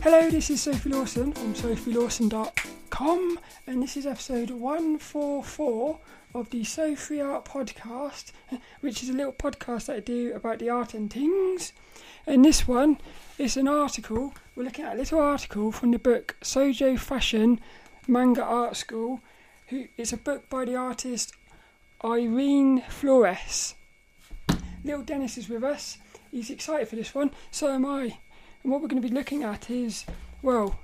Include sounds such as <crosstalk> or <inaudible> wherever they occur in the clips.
Hello, this is Sophie Lawson from sophielawson.com, and this is episode 144 of the So Free Art Podcast, <laughs> which is a little podcast that I do about the art and things. And this one is an article, we're looking at a little article from the book Shojo Fashion Manga Art School. Who, it's a book by the artist Irene Flores. Little Dennis is with us. He's excited for this one, so am I. And what we're going to be looking at is, well,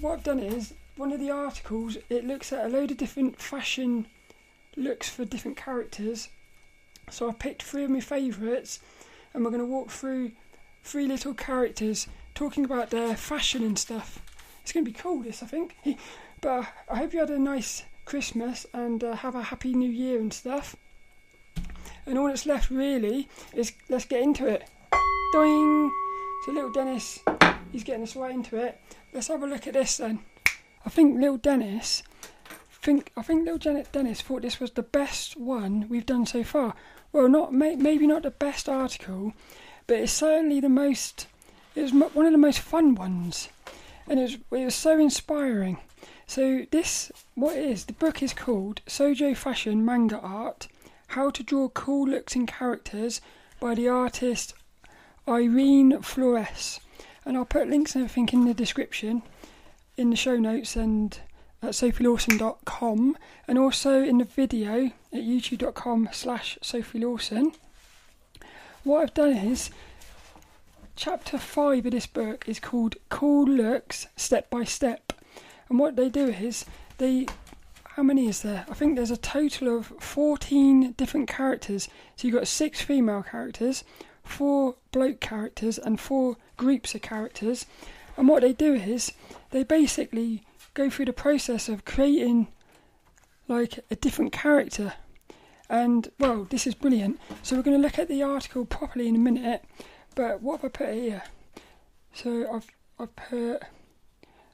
what I've done is one of the articles. It looks at a load of different fashion looks for different characters. So I picked three of my favourites, and we're going to walk through three little characters talking about their fashion and stuff. It's going to be cool, this I think. <laughs> but I hope you had a nice Christmas and uh, have a happy New Year and stuff. And all that's left really is let's get into it. Doing. So little Dennis, he's getting us right into it. Let's have a look at this then. I think little Dennis, think I think little Janet Dennis thought this was the best one we've done so far. Well, not may, maybe not the best article, but it's certainly the most. It was one of the most fun ones, and it was it was so inspiring. So this what it is the book is called Shojo Fashion Manga Art: How to Draw Cool Looks and Characters by the artist Irene Flores. And I'll put links and everything in the description, in the show notes, and at sophielawson.com, and also in the video at youtube.com slash sophielawson. What I've done is, chapter 5 of this book is called Cool Looks Step by Step. And what they do is, they how many is there? I think there's a total of 14 different characters. So you've got six female characters, four bloke characters and four groups of characters. And what they do is they basically go through the process of creating like a different character. And well, this is brilliant. So we're going to look at the article properly in a minute. But what have I put here? So I've I've put.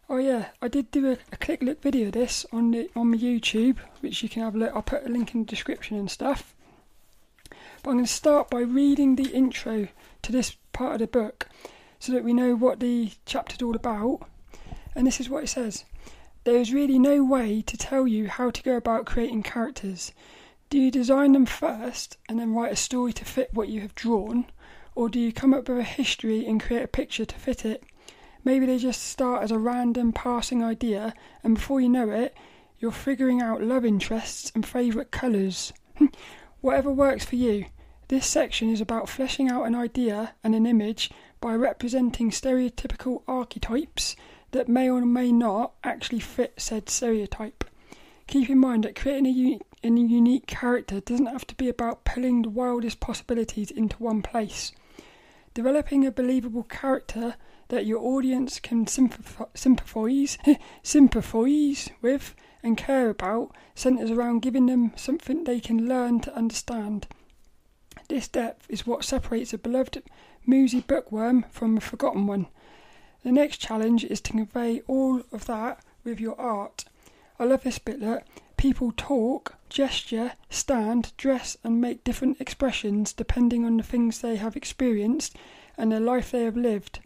Oh yeah, I did do a, a click look video of this on the on my YouTube, which you can have a look. I'll put a link in the description and stuff. But I'm going to start by reading the intro to this part of the book so that we know what the chapter's all about. And this is what it says There is really no way to tell you how to go about creating characters. Do you design them first and then write a story to fit what you have drawn? Or do you come up with a history and create a picture to fit it? Maybe they just start as a random passing idea, and before you know it, you're figuring out love interests and favourite colours. <laughs> Whatever works for you. This section is about fleshing out an idea and an image by representing stereotypical archetypes that may or may not actually fit said stereotype. Keep in mind that creating a, a unique character doesn't have to be about pulling the wildest possibilities into one place. Developing a believable character that your audience can sympathize, sympathize <laughs> with and care about centers around giving them something they can learn to understand. This depth is what separates a beloved moosey bookworm from a forgotten one. The next challenge is to convey all of that with your art. I love this bit people talk, gesture, stand, dress, and make different expressions depending on the things they have experienced and the life they have lived.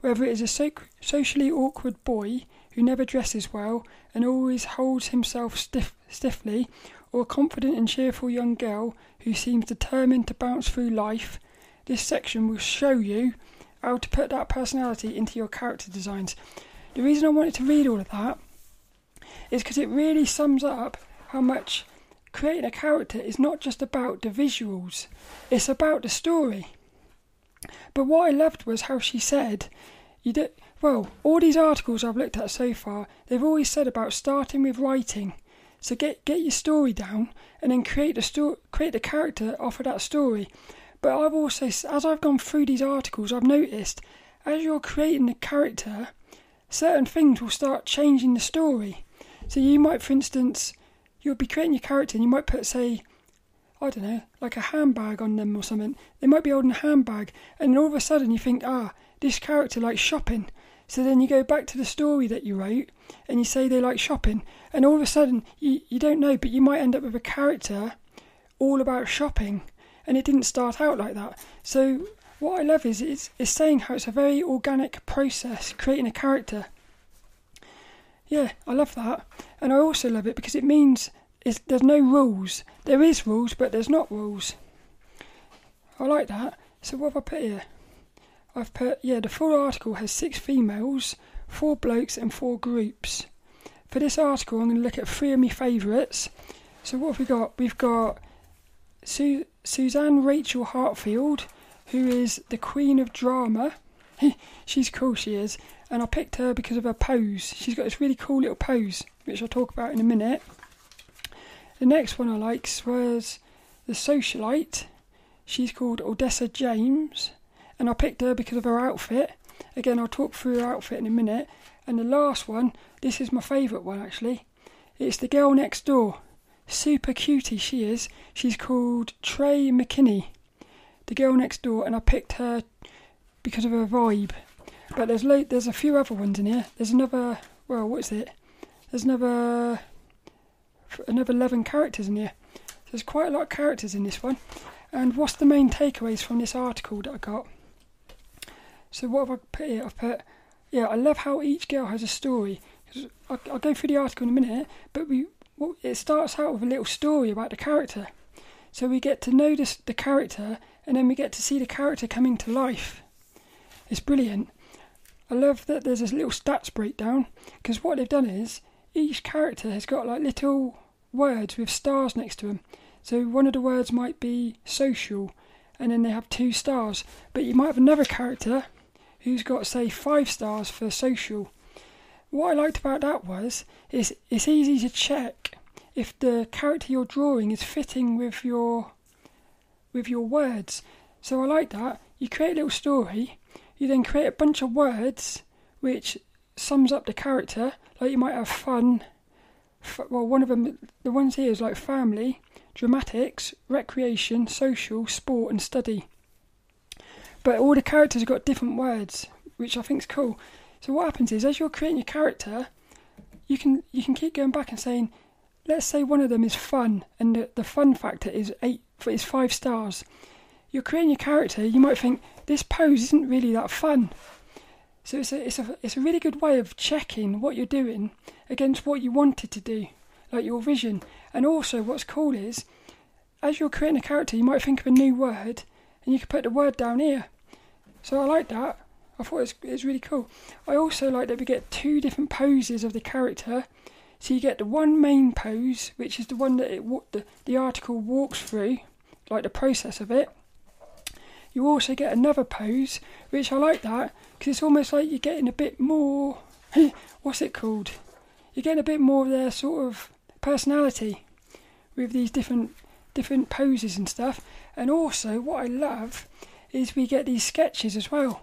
Whether it is a so- socially awkward boy who never dresses well and always holds himself stiff- stiffly, or a confident and cheerful young girl who seems determined to bounce through life, this section will show you how to put that personality into your character designs. The reason I wanted to read all of that is because it really sums up how much creating a character is not just about the visuals, it's about the story. But what I loved was how she said, you do, well, all these articles I've looked at so far, they've always said about starting with writing so get get your story down and then create the story, create the character off of that story. But I've also, as I've gone through these articles, I've noticed as you're creating the character, certain things will start changing the story. So you might, for instance, you'll be creating your character and you might put, say, I don't know, like a handbag on them or something. They might be holding a handbag, and all of a sudden you think, ah, this character likes shopping. So then you go back to the story that you wrote and you say they like shopping, and all of a sudden you, you don't know, but you might end up with a character all about shopping, and it didn't start out like that. So what I love is it's, it's saying how it's a very organic process creating a character. Yeah, I love that, and I also love it because it means there's no rules. There is rules, but there's not rules. I like that. So what have I put here? I've put yeah. The full article has six females, four blokes, and four groups. For this article, I'm going to look at three of my favourites. So what have we got? We've got Su- Suzanne Rachel Hartfield, who is the queen of drama. <laughs> She's cool, she is. And I picked her because of her pose. She's got this really cool little pose, which I'll talk about in a minute. The next one I liked was the socialite. She's called Odessa James, and I picked her because of her outfit. Again, I'll talk through her outfit in a minute. And the last one, this is my favourite one actually. It's the girl next door. Super cutie she is. She's called Trey McKinney the girl next door, and I picked her because of her vibe. But there's lo- there's a few other ones in here. There's another. Well, what is it? There's another another eleven characters in here. There's quite a lot of characters in this one. And what's the main takeaways from this article that I got? So what have I put here? I've put, yeah, I love how each girl has a story. I'll, I'll go through the article in a minute, but we well, it starts out with a little story about the character. So we get to know this, the character and then we get to see the character coming to life. It's brilliant. I love that there's this little stats breakdown because what they've done is each character has got like little words with stars next to them. So one of the words might be social, and then they have two stars. But you might have another character who's got say five stars for social. What I liked about that was is it's easy to check if the character you're drawing is fitting with your with your words. So I like that. You create a little story, you then create a bunch of words which sums up the character. Like you might have fun. Well, one of them, the ones here is like family, dramatics, recreation, social, sport, and study. But all the characters have got different words, which I think is cool. So what happens is, as you're creating your character, you can you can keep going back and saying, let's say one of them is fun, and the, the fun factor is eight is five stars. You're creating your character. You might think this pose isn't really that fun. So it's a it's a it's a really good way of checking what you're doing against what you wanted to do, like your vision. And also, what's cool is, as you're creating a character, you might think of a new word, and you can put the word down here. So I like that. I thought it's it's really cool. I also like that we get two different poses of the character. So you get the one main pose, which is the one that it, the, the article walks through, like the process of it. You also get another pose, which I like that because it's almost like you're getting a bit more. <laughs> what's it called? You're getting a bit more of their sort of personality with these different different poses and stuff. And also, what I love is we get these sketches as well,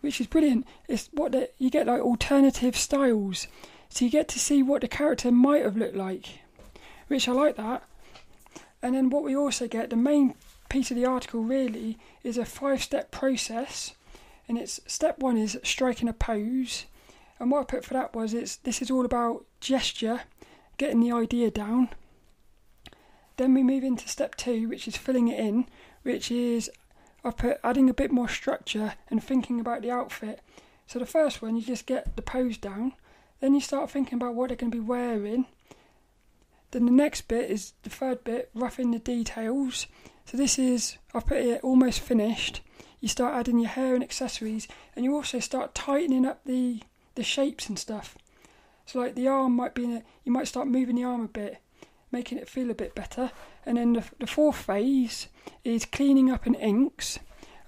which is brilliant. It's what the, you get like alternative styles, so you get to see what the character might have looked like, which I like that. And then what we also get, the main piece of the article really is a five step process. And it's step one is striking a pose. And what I put for that was it's this is all about gesture, getting the idea down. Then we move into step two, which is filling it in, which is I've put adding a bit more structure and thinking about the outfit. So the first one, you just get the pose down, then you start thinking about what they're going to be wearing, then the next bit is the third bit, roughing the details. So this is, I've put it almost finished. You start adding your hair and accessories, and you also start tightening up the the shapes and stuff. So like the arm might be, in a, you might start moving the arm a bit, making it feel a bit better. And then the, the fourth phase is cleaning up and inks.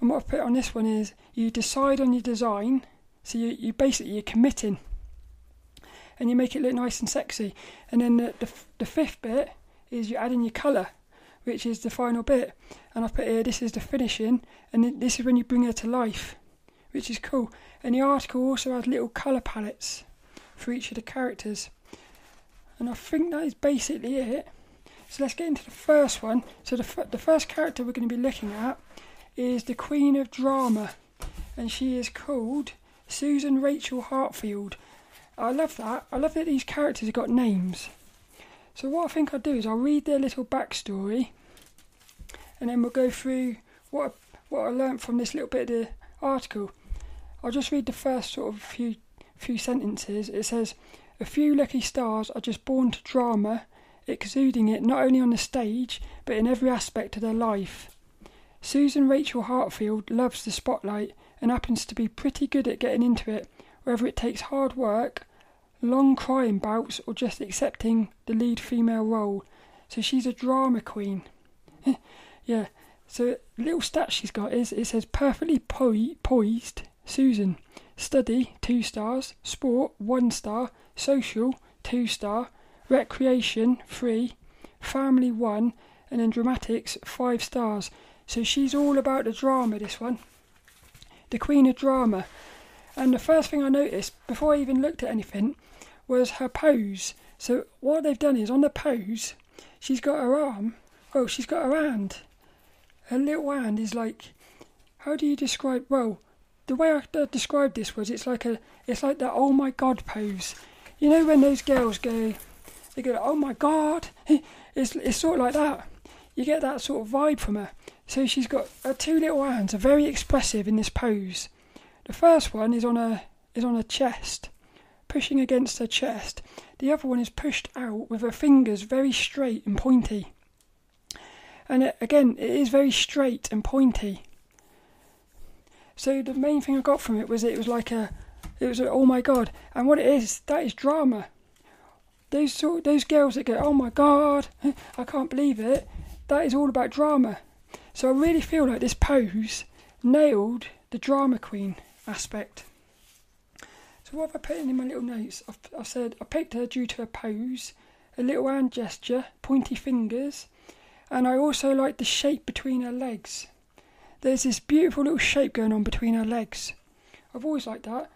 And what I've put on this one is you decide on your design. So you, you basically you're committing and you make it look nice and sexy. And then the, the, the fifth bit is you add in your colour, which is the final bit. And I've put here, this is the finishing, and this is when you bring her to life, which is cool. And the article also has little colour palettes for each of the characters. And I think that is basically it. So let's get into the first one. So the, the first character we're going to be looking at is the Queen of Drama, and she is called Susan Rachel Hartfield. I love that. I love that these characters have got names. So what I think I'll do is I'll read their little backstory, and then we'll go through what what I learnt from this little bit of the article. I'll just read the first sort of few few sentences. It says, "A few lucky stars are just born to drama, exuding it not only on the stage but in every aspect of their life." Susan Rachel Hartfield loves the spotlight and happens to be pretty good at getting into it, whether it takes hard work, long crying bouts, or just accepting the lead female role. So she's a drama queen. <laughs> yeah. So little stat she's got is it says perfectly poised Susan. Study two stars, sport one star, social two star, recreation three, family one, and then dramatics five stars. So she's all about the drama. This one, the queen of drama. And the first thing I noticed before I even looked at anything was her pose. So what they've done is on the pose, she's got her arm. Oh, she's got her hand. Her little hand is like. How do you describe? Well, the way I described this was it's like a it's like the oh my god pose. You know when those girls go, they go oh my god. <laughs> It's it's sort of like that. You get that sort of vibe from her. So she's got her two little hands are very expressive in this pose. The first one is on her is on her chest, pushing against her chest. The other one is pushed out with her fingers very straight and pointy. And it, again, it is very straight and pointy. So the main thing I got from it was it was like a, it was a, oh my god, and what it is, that is drama. Those sort, those girls that go, oh my god, I can't believe it. That is all about drama. So I really feel like this pose nailed the drama queen aspect. So what have I put in my little notes? I've, I've said I picked her due to her pose, a little hand gesture, pointy fingers, and I also like the shape between her legs. There's this beautiful little shape going on between her legs. I've always liked that.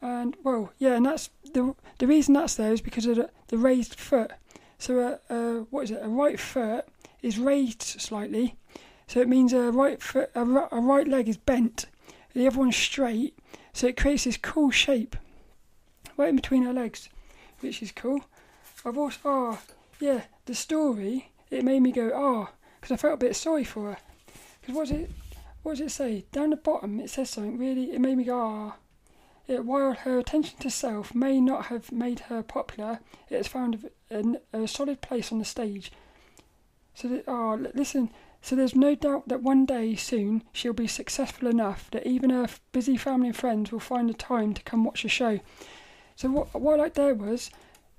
And well, yeah, and that's the the reason that's there is because of the, the raised foot. So, uh, uh, what is it? A right foot is raised slightly, so it means a right foot, a, a right leg is bent, the other one's straight. So it creates this cool shape right in between her legs, which is cool. I've also, ah, oh, yeah, the story, it made me go, ah, oh, because I felt a bit sorry for her. Because what does it, what does it say? Down the bottom, it says something really, it made me go, ah. Oh. It, while her attention to self may not have made her popular, it has found a, a, solid place on the stage. So, that, oh, listen, so there's no doubt that one day soon she'll be successful enough that even her busy family and friends will find the time to come watch the show. So what, what I liked there was,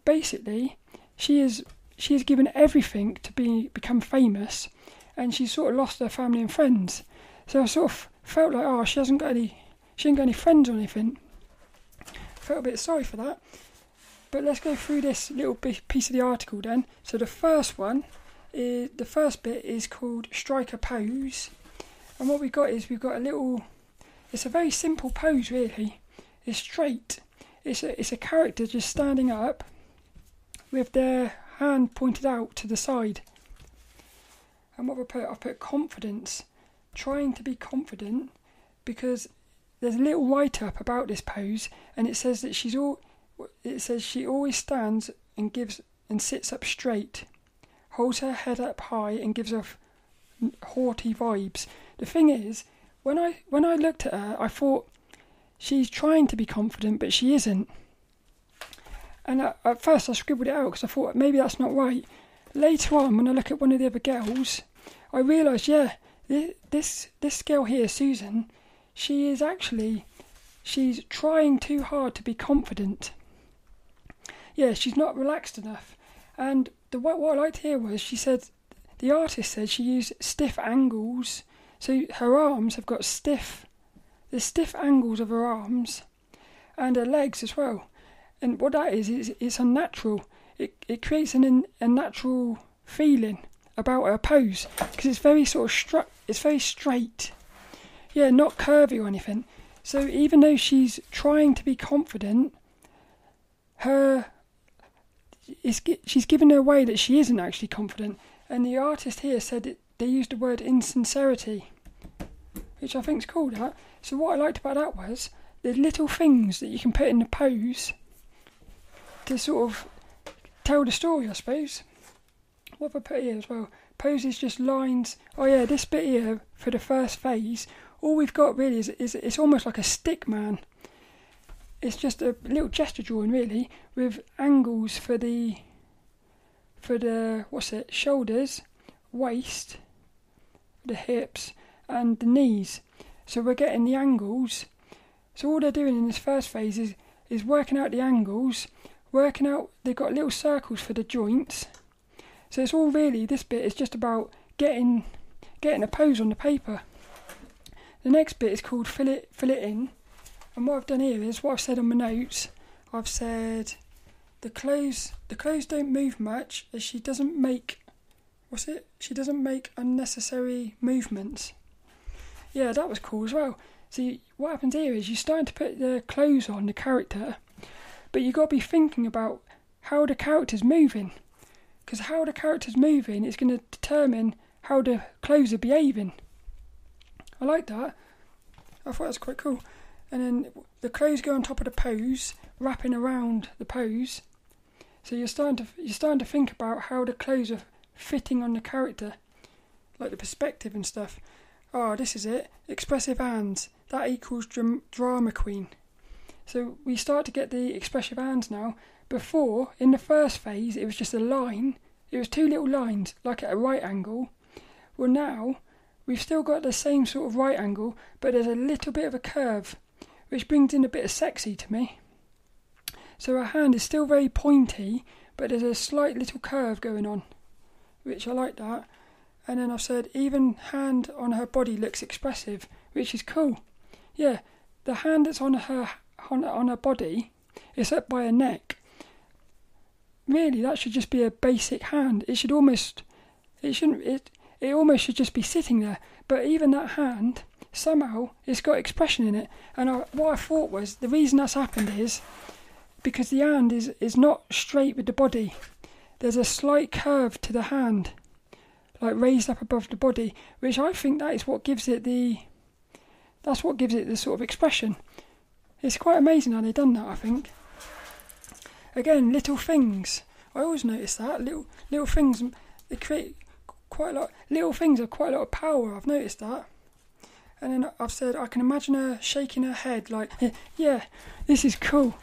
basically, she is she has given everything to be become famous, and she's sort of lost her family and friends. So I sort of felt like, oh, she hasn't got any, she ain't got any friends or anything. Felt a bit sorry for that. But let's go through this little piece of the article then. So the first one is, the first bit is called Striker Pose. And what we've got is we've got a little, it's a very simple pose really. It's straight. It's a, it's a character just standing up with their hand pointed out to the side. And what I put, I put confidence, trying to be confident because there's a little write up about this pose and it says that she's all, it says she always stands and gives and sits up straight holds her head up high and gives off haughty vibes. The thing is, when I when I looked at her, I thought she's trying to be confident, but she isn't. And at, first, I scribbled it out because I thought maybe that's not right. Later on, when I look at one of the other girls, I realised, yeah, this this girl here, Susan, she is actually she's trying too hard to be confident. Yeah, she's not relaxed enough. And the what, what I liked here was she said the artist said she used stiff angles, so her arms have got stiff, the stiff angles of her arms, and her legs as well. And what that is, is it's unnatural. It it creates an a natural feeling about her pose because it's very sort of stru- it's very straight. Yeah, not curvy or anything. So even though she's trying to be confident, her it's, she's given away that she isn't actually confident. And the artist here said it, they used the word insincerity, which I think is cool. That so what I liked about that was the little things that you can put in the pose to sort of tell the story, I suppose. What have I put here as well? pose is just lines. Oh yeah, this bit here for the first phase, all we've got really is, is it's almost like a stick man. It's just a little gesture drawing really with angles for the for the what's it shoulders, waist, the hips, and the knees. So we're getting the angles. So all they're doing in this first phase is is working out the angles, working out they've got little circles for the joints. So it's all really this bit is just about getting getting a pose on the paper. The next bit is called fill it fill it in. And what I've done here is what I've said on my notes. I've said the clothes the clothes don't move much as she doesn't make what's it? She doesn't make unnecessary movements. Yeah, that was cool as well. See, what happens here is you're starting to put the clothes on the character, but you've got to be thinking about how the character's moving. Because how the character's moving is going to determine how the clothes are behaving. I like that. I thought that was quite cool. And then the clothes go on top of the pose, wrapping around the pose. So you're starting to you're starting to think about how the clothes are fitting on the character, like the perspective and stuff. Oh, this is it. Expressive hands. That equals dram- drama queen. So we start to get the expressive hands now. Before, in the first phase, it was just a line. It was two little lines, like at a right angle. Well, now we've still got the same sort of right angle, but there's a little bit of a curve, which brings in a bit of sexy to me. So her hand is still very pointy, but there's a slight little curve going on, which I like that. And then I've said even hand on her body looks expressive, which is cool. Yeah, the hand that's on her on, on her body is up by her neck. Really, that should just be a basic hand. It should almost, it shouldn't, it, it almost should just be sitting there. But even that hand, somehow, it's got expression in it. And I, what I thought was the reason that's happened is because the hand is, is not straight with the body. There's a slight curve to the hand, like raised up above the body, which I think that is what gives it the. That's what gives it the sort of expression. It's quite amazing how they've done that. I think. Again, little things. I always notice that little little things. They create quite a lot. Little things have quite a lot of power. I've noticed that. And then I've said I can imagine her shaking her head like, <laughs> yeah, this is cool.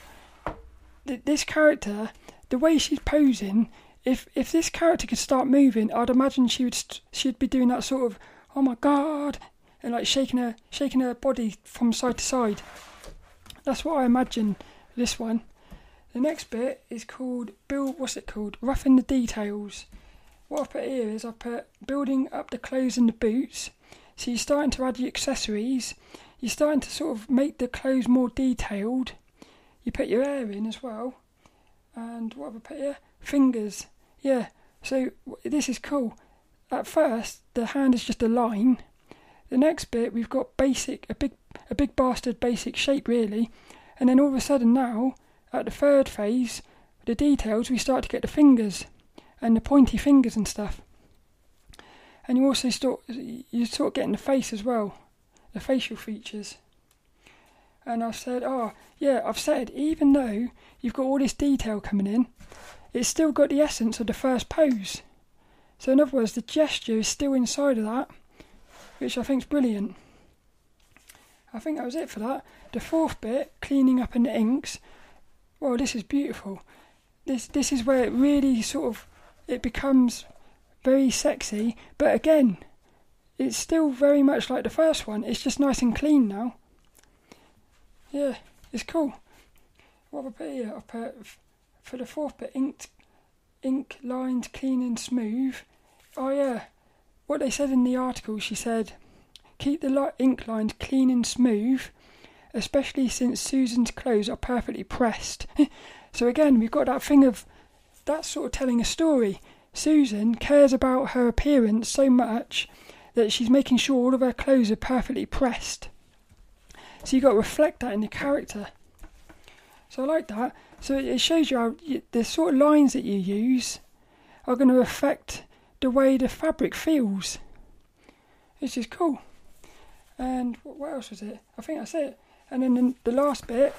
This character, the way she's posing, if if this character could start moving, I'd imagine she would she'd be doing that sort of oh my god, and like shaking her shaking her body from side to side. That's what I imagine this one. The next bit is called build. What's it called? Roughing the details. What I've put here is I've put building up the clothes and the boots. So you're starting to add your accessories. You're starting to sort of make the clothes more detailed. You put your hair in as well. And what have I put here? Fingers. Yeah. So this is cool. At first, the hand is just a line. The next bit, we've got basic, a big, a big bastard basic shape really. And then all of a sudden now, at the third phase, the details, we start to get the fingers and the pointy fingers and stuff. And you also start you start getting the face as well, the facial features. And I've said, oh yeah, I've said even though you've got all this detail coming in, it's still got the essence of the first pose. So in other words, the gesture is still inside of that, which I think is brilliant. I think that was it for that. The fourth bit, cleaning up in the inks. Well, this is beautiful. This this is where it really sort of it becomes very sexy, but again, it's still very much like the first one. It's just nice and clean now. Yeah, it's cool. What have I put here? I put for the fourth bit, inked, ink lined, clean and smooth. Oh yeah, what they said in the article, she said, keep the ink lines clean and smooth, especially since Susan's clothes are perfectly pressed. <laughs> so again, we've got that thing of that's sort of telling a story. Susan cares about her appearance so much that she's making sure all of her clothes are perfectly pressed. So you've got to reflect that in the character. So I like that. So it shows you how you, the sort of lines that you use are going to affect the way the fabric feels. Which is cool. And what else was it? I think that's it. And then the last bit,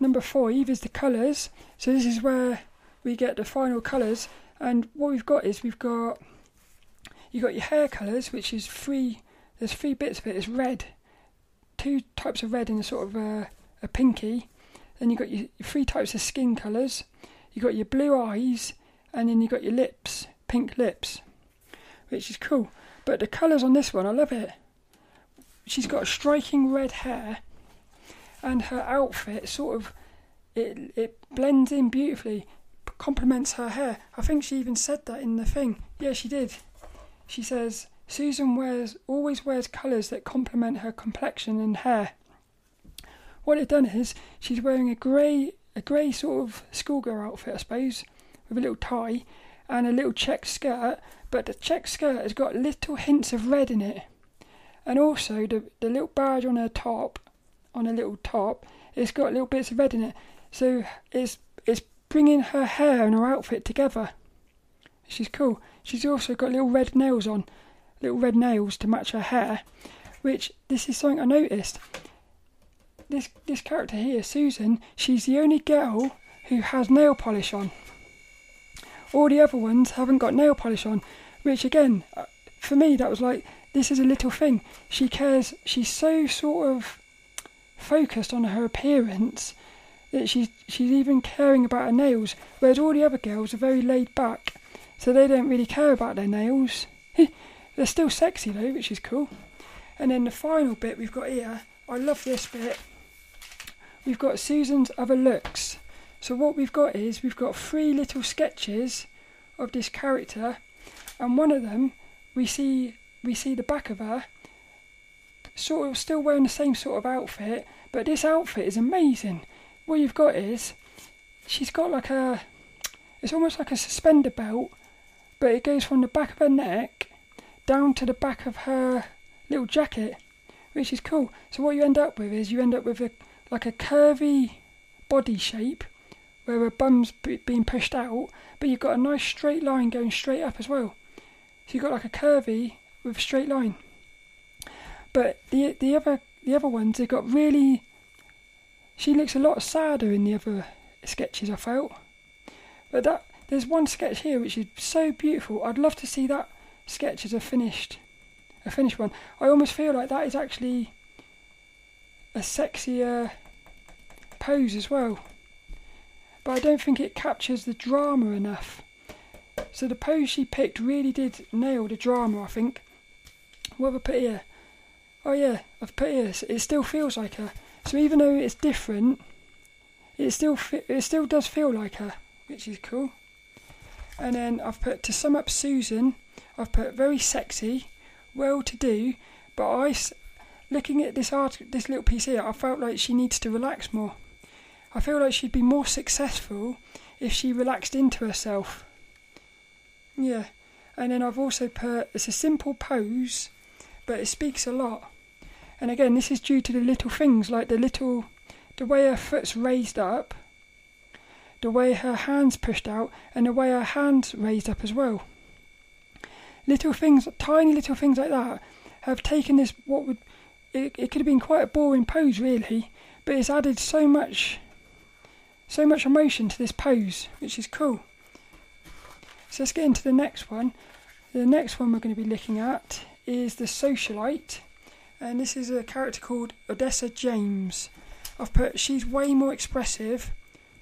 number five, is the colours. So this is where we get the final colours. And what we've got is we've got You got your hair colours, which is three. There's three bits of it. It's red, two types of red in a sort of a, a pinky. Then you've got your, your three types of skin colours. you've got your blue eyes, and then you've got your lips, pink lips, which is cool. But the colours on this one, I love it. She's got striking red hair, and her outfit sort of it it blends in beautifully, complements her hair. I think she even said that in the thing. Yeah, she did. She says Susan wears always wears colours that complement her complexion and hair. What it done is she's wearing a grey a grey sort of schoolgirl outfit, I suppose, with a little tie and a little check skirt, but the check skirt has got little hints of red in it. And also the the little badge on her top, on a little top, it's got little bits of red in it. So it's it's bringing her hair and her outfit together. She's cool. She's also got little red nails on, little red nails to match her hair, which this is something I noticed. This this character here, Susan, she's the only girl who has nail polish on. All the other ones haven't got nail polish on, which again, uh, for me, that was like this is a little thing. She cares. She's so sort of focused on her appearance she's she's even caring about her nails, whereas all the other girls are very laid back, so they don't really care about their nails. <laughs> They're still sexy though, which is cool. And then the final bit we've got here, I love this bit. We've got Susan's other looks. So what we've got is we've got three little sketches of this character, and one of them we see we see the back of her, sort of still wearing the same sort of outfit, but this outfit is amazing what you've got is she's got like a it's almost like a suspender belt, but it goes from the back of her neck down to the back of her little jacket, which is cool. So what you end up with is you end up with a like a curvy body shape where her bum's being pushed out, but you've got a nice straight line going straight up as well. So you've got like a curvy with a straight line. But the the other the other ones they've got really she looks a lot sadder in the other sketches I felt. But that there's one sketch here which is so beautiful. I'd love to see that sketch as a finished a finished one. I almost feel like that is actually a sexier pose as well. But I don't think it captures the drama enough. So the pose she picked really did nail the drama, I think. What have I put here? Oh yeah, I've put here. It still feels like her. So even though it's different, it still it still does feel like her, which is cool. And then I've put to sum up Susan, I've put very sexy, well to do, but I looking at this art this little piece here, I felt like she needs to relax more. I feel like she'd be more successful if she relaxed into herself. Yeah. And then I've also put it's a simple pose, but it speaks a lot. And again, this is due to the little things like the little, the way her foot's raised up, the way her hands pushed out, and the way her hands raised up as well. Little things, tiny little things like that, have taken this what would it, it could have been quite a boring pose really, but it's added so much, so much emotion to this pose, which is cool. So let's get into the next one. The next one we're going to be looking at is the socialite and this is a character called Odessa James. I've put she's way more expressive,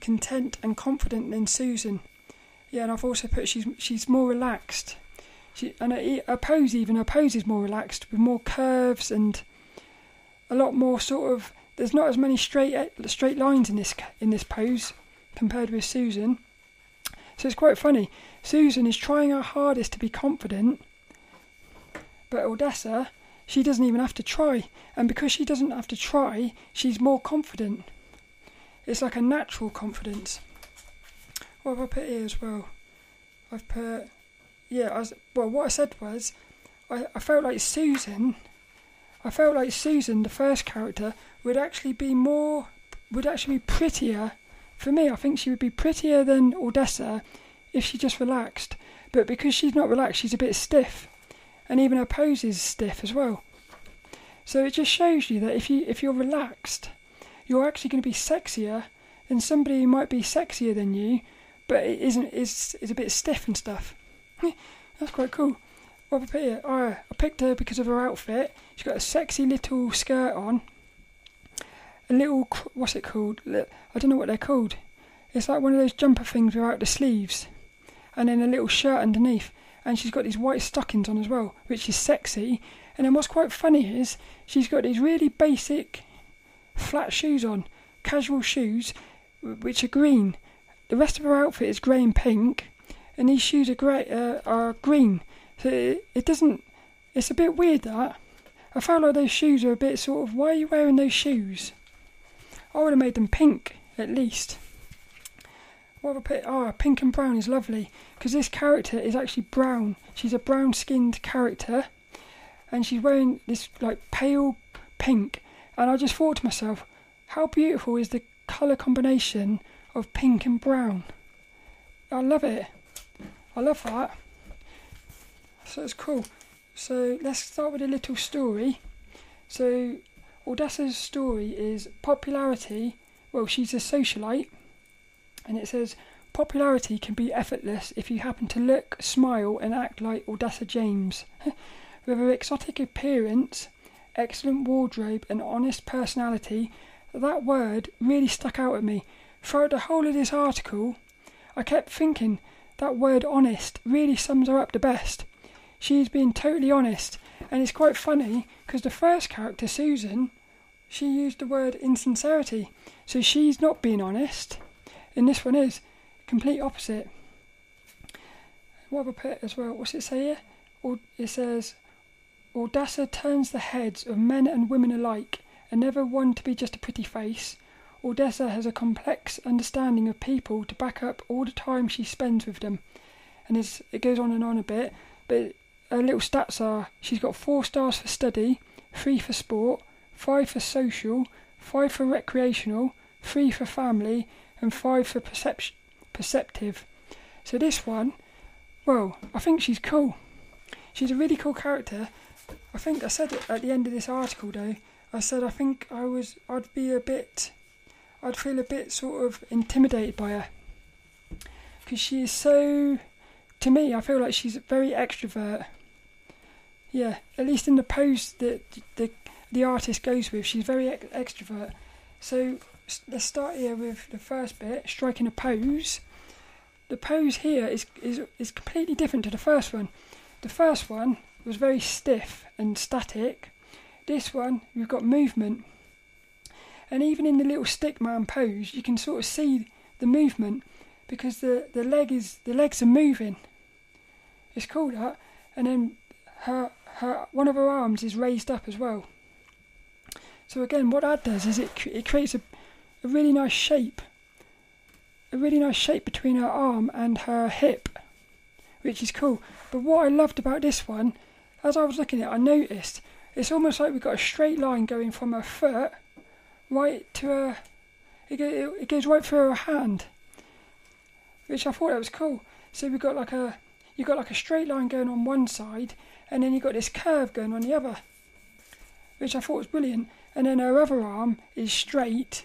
content, and confident than Susan. Yeah, and I've also put she's she's more relaxed. She and her, her pose even her pose is more relaxed with more curves and a lot more sort of. There's not as many straight straight lines in this in this pose compared with Susan. So it's quite funny. Susan is trying her hardest to be confident, but Odessa she doesn't even have to try. And because she doesn't have to try, she's more confident. It's like a natural confidence. What have I put here as well? I've put, yeah, I was, well, what I said was, I, I felt like Susan, I felt like Susan, the first character, would actually be more, would actually be prettier. For me, I think she would be prettier than Odessa if she just relaxed. But because she's not relaxed, she's a bit stiff and even her pose is stiff as well. So it just shows you that if you if you're relaxed, you're actually going to be sexier than somebody who might be sexier than you, but it isn't is is a bit stiff and stuff. <laughs> That's quite cool. Put here? Oh, I picked her because of her outfit. She's got a sexy little skirt on. A little, what's it called? I don't know what they're called. It's like one of those jumper things without the sleeves. And then a little shirt underneath. And she's got these white stockings on as well, which is sexy. And then what's quite funny is she's got these really basic flat shoes on, casual shoes, which are green. The rest of her outfit is grey and pink, and these shoes are grey, uh, are green. So it, it doesn't. It's a bit weird that. I felt like those shoes are a bit sort of. Why are you wearing those shoes? I would have made them pink at least. What? Oh, pink and brown is lovely because this character is actually brown. She's a brown-skinned character, and she's wearing this like pale pink. And I just thought to myself, how beautiful is the colour combination of pink and brown? I love it. I love that. So it's cool. So let's start with a little story. So Odessa's story is popularity. Well, she's a socialite, and it says popularity can be effortless if you happen to look, smile, and act like Odessa James. <laughs> With her exotic appearance, excellent wardrobe, and honest personality, that word really stuck out at me. Throughout the whole of this article, I kept thinking that word honest really sums her up the best. She's being totally honest, and it's quite funny because the first character, Susan, she used the word insincerity, so she's not being honest, and this one is complete opposite. What have I put as well? What's it say here? It says, Odessa turns the heads of men and women alike, and never one to be just a pretty face. Odessa has a complex understanding of people to back up all the time she spends with them. And it goes on and on a bit, but her little stats are she's got four stars for study, three for sport, five for social, five for recreational, three for family, and five for perception, perceptive. So this one, well, I think she's cool. She's a really cool character. I think I said it at the end of this article though. I said I think I was I'd be a bit I'd feel a bit sort of intimidated by her because she is so to me I feel like she's very extrovert yeah, at least in the pose that the the artist goes with, she's very ex- extrovert. So let's start here with the first bit, striking a pose. The pose here is is is completely different to the first one. The first one was very stiff and static. This one, you've got movement. And even in the little stickman pose, you can sort of see the movement because the, the leg is the legs are moving. It's cool that. And then her her one of her arms is raised up as well. So again, what that does is it it creates a, a really nice shape, a really nice shape between her arm and her hip, which is cool. But what I loved about this one, as I was looking at it, I noticed it's almost like we've got a straight line going from her foot right to her. It, goes right through her hand, which I thought that was cool. So we've got like a you've got like a straight line going on one side, and then you've got this curve going on the other, which I thought was brilliant. And then her other arm is straight,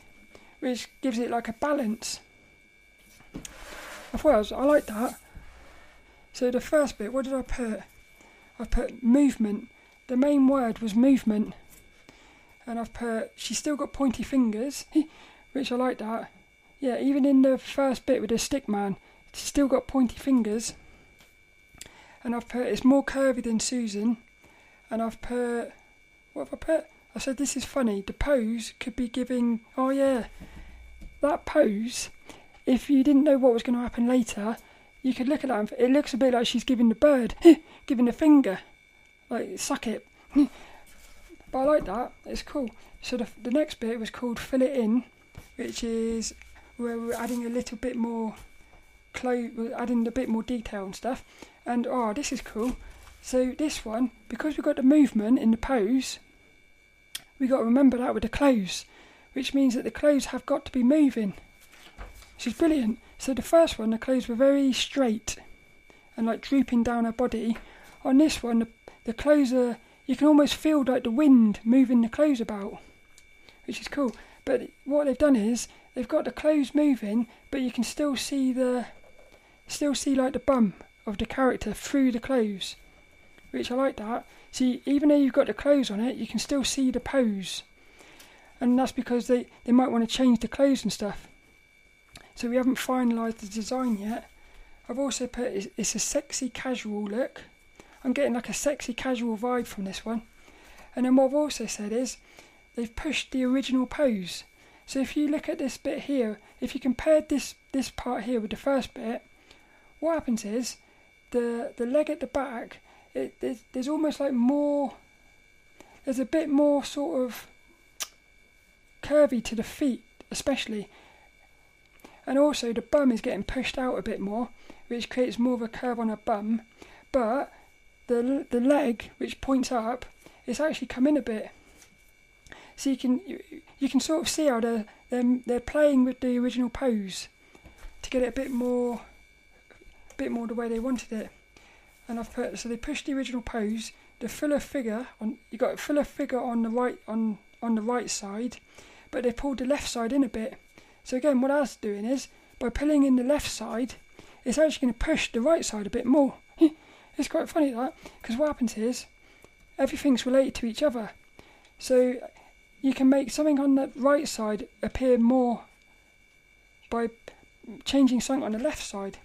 which gives it like a balance. Of I, I like that. So the first bit, what did I put? I put movement. The main word was movement. And I've put, she's still got pointy fingers, <laughs> which I like that. Yeah, even in the first bit with the stick man, she's still got pointy fingers and I've put it's more curvy than Susan, and I've put what have I put? I said this is funny. The pose could be giving. Oh yeah, that pose. If you didn't know what was going to happen later, you could look at that. It looks a bit like she's giving the bird, <laughs> giving the finger, like suck it. <laughs> but I like that. It's cool. So the the next bit was called fill it in, which is where we're adding a little bit more clothes, adding a bit more detail and stuff. And oh, this is cool. So this one, because we've got the movement in the pose, we got to remember that with the clothes, which means that the clothes have got to be moving. Which is brilliant. So the first one, the clothes were very straight and like drooping down her body. On this one, the, the clothes are you can almost feel like the wind moving the clothes about, which is cool. But what they've done is they've got the clothes moving, but you can still see the still see like the bum of the character through the clothes, which I like that. See, even though you've got the clothes on it, you can still see the pose. And that's because they, they might want to change the clothes and stuff. So we haven't finalised the design yet. I've also put it's, a sexy casual look. I'm getting like a sexy casual vibe from this one. And then what I've also said is they've pushed the original pose. So if you look at this bit here, if you compared this this part here with the first bit, what happens is the the leg at the back, it, there's, there's almost like more. There's a bit more sort of curvy to the feet, especially, and also the bum is getting pushed out a bit more, which creates more of a curve on a bum. But the the leg, which points up, it's actually come in a bit. So you can you, you can sort of see how they're, they're they're playing with the original pose to get it a bit more a bit more the way they wanted it. And I've put so they pushed the original pose, the fuller figure on you got a fuller figure on the right on on the right side, but they pulled the left side in a bit. So again what I was doing is by pulling in the left side, it's actually going to push the right side a bit more. <laughs> it's quite funny that because what happens is everything's related to each other. So you can make something on the right side appear more by changing something on the left side.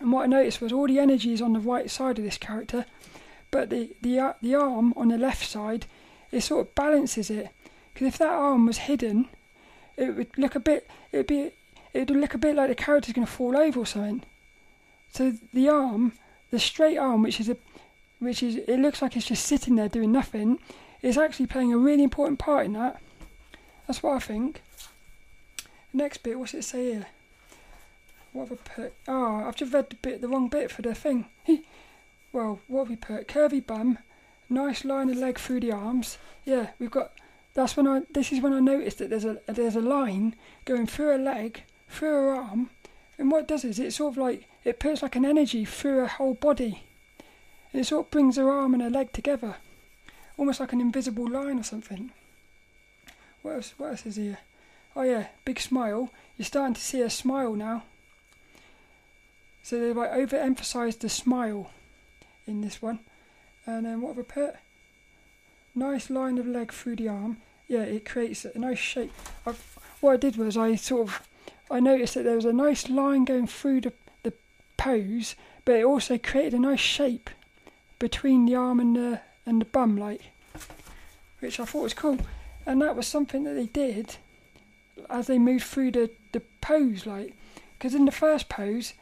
And what I noticed was all the energy is on the right side of this character, but the the uh, the arm on the left side it sort of balances it. Because if that arm was hidden, it would look a bit it would be it would look a bit like the character's going to fall over or something. So the arm, the straight arm, which is a which is it looks like it's just sitting there doing nothing, is actually playing a really important part in that. That's what I think. next bit, what's it say here? What have I put? Oh, I've just read the bit, the wrong bit for the thing. <laughs> well, what have we put? Curvy bum, nice line of leg through the arms. Yeah, we've got. That's when I. This is when I noticed that there's a there's a line going through a leg, through her arm, and what it does is it sort of like it puts like an energy through her whole body, and it sort of brings her arm and her leg together almost like an invisible line or something. What else? What else is here? Oh yeah, big smile. You're starting to see a smile now. So they've like overemphasized the smile in this one. And then what have I put? Nice line of leg through the arm. Yeah, it creates a nice shape. I've, what I did was I sort of I noticed that there was a nice line going through the, the pose, but it also created a nice shape between the arm and the and the bum, like, which I thought was cool. And that was something that they did as they moved through the, the pose, like, because in the first pose,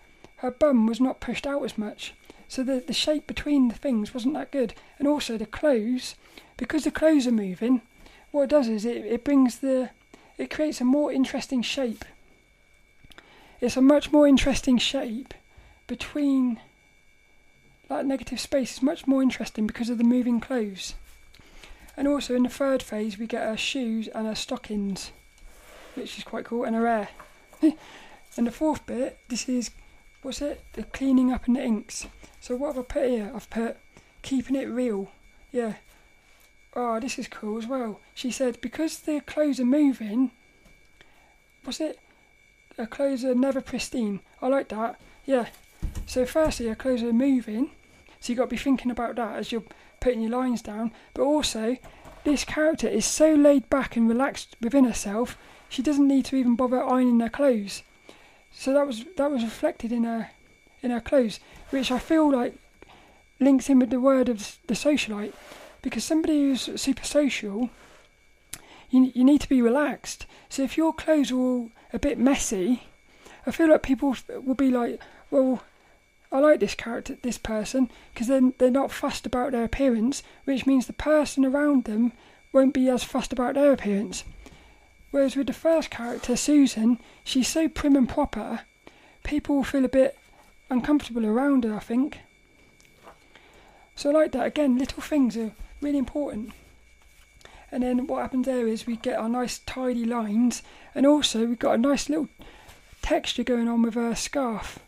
her bum was not pushed out as much. So the, the shape between the things wasn't that good. And also the clothes, because the clothes are moving, what it does is it, it brings the, it creates a more interesting shape. It's a much more interesting shape between that negative space is much more interesting because of the moving clothes. And also in the third phase, we get her shoes and her stockings, which is quite cool, and her hair. <laughs> and the fourth bit, this is, what's it? The cleaning up and the inks. So what have I put here? I've put keeping it real. Yeah. Oh, this is cool as well. She said because the clothes are moving, what's it? Her clothes are never pristine. I like that. Yeah. So firstly, her clothes are moving, so you've got to be thinking about that as you're putting your lines down. But also, this character is so laid back and relaxed within herself, she doesn't need to even bother ironing her clothes. So that was that was reflected in her in her clothes, which I feel like links in with the word of the socialite, because somebody who's super social, you you need to be relaxed. So if your clothes are all a bit messy, I feel like people will be like, well, I like this character, this person, because then they're not fussed about their appearance, which means the person around them won't be as fussed about their appearance. Whereas with the first character, Susan, she's so prim and proper, people feel a bit uncomfortable around her, I think. So, I like that, again, little things are really important. And then what happens there is we get our nice tidy lines, and also we've got a nice little texture going on with her scarf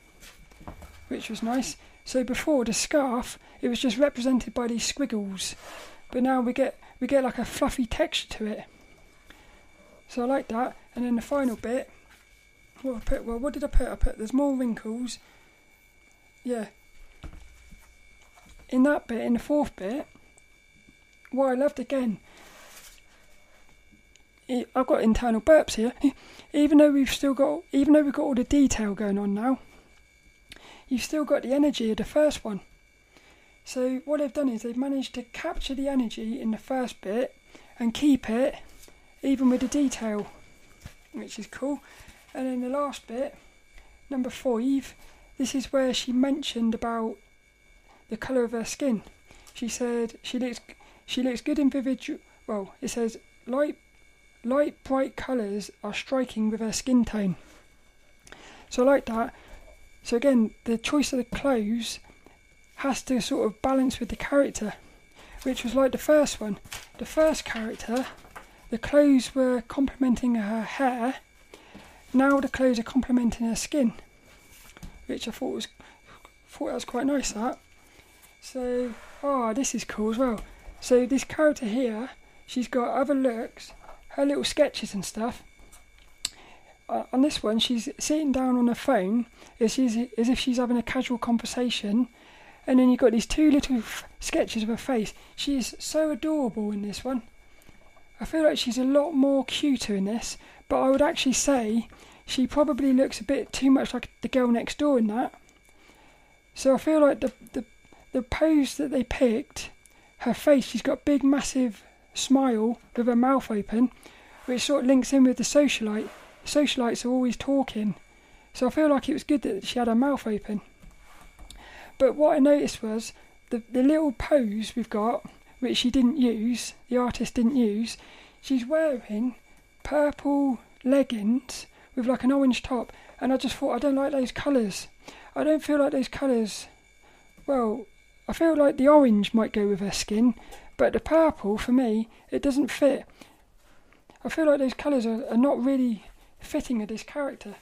which was nice. So before the scarf, it was just represented by these squiggles, but now we get we get like a fluffy texture to it. So I like that. And then the final bit, what I put? Well, what did I put? I put there's more wrinkles. Yeah. in that bit, in the fourth bit, what I loved again, I've got internal burps here. <laughs> Even though we've still got, even though we've got all the detail going on now, you've still got the energy of the first one. So what they've done is they've managed to capture the energy in the first bit and keep it, even with the detail, which is cool. And then the last bit, number five, this is where she mentioned about the colour of her skin. She said she looks she looks good in vivid. Well, it says light light bright colours are striking with her skin tone. So I like that. So again, the choice of the clothes has to sort of balance with the character, which was like the first one. The first character, the clothes were complementing her hair. Now the clothes are complementing her skin, which I thought was thought that was quite nice. That. So, oh, this is cool as well. So this character here, she's got other looks, her little sketches and stuff. Uh, on this one, she's sitting down on her phone as, as if she's having a casual conversation, and then you've got these two little f- sketches of her face. She is so adorable in this one. I feel like she's a lot more cuter in this, but I would actually say she probably looks a bit too much like the girl next door in that. So I feel like the the the pose that they picked, her face, she's got a big massive smile with her mouth open, which sort of links in with the socialite. Socialites are always talking, so I feel like it was good that she had her mouth open. But what I noticed was the the little pose we've got, which she didn't use, the artist didn't use. She's wearing purple leggings with like an orange top, and I just thought I don't like those colours. I don't feel like those colours. Well, I feel like the orange might go with her skin, but the purple, for me, it doesn't fit. I feel like those colours are, are not really fitting of this character.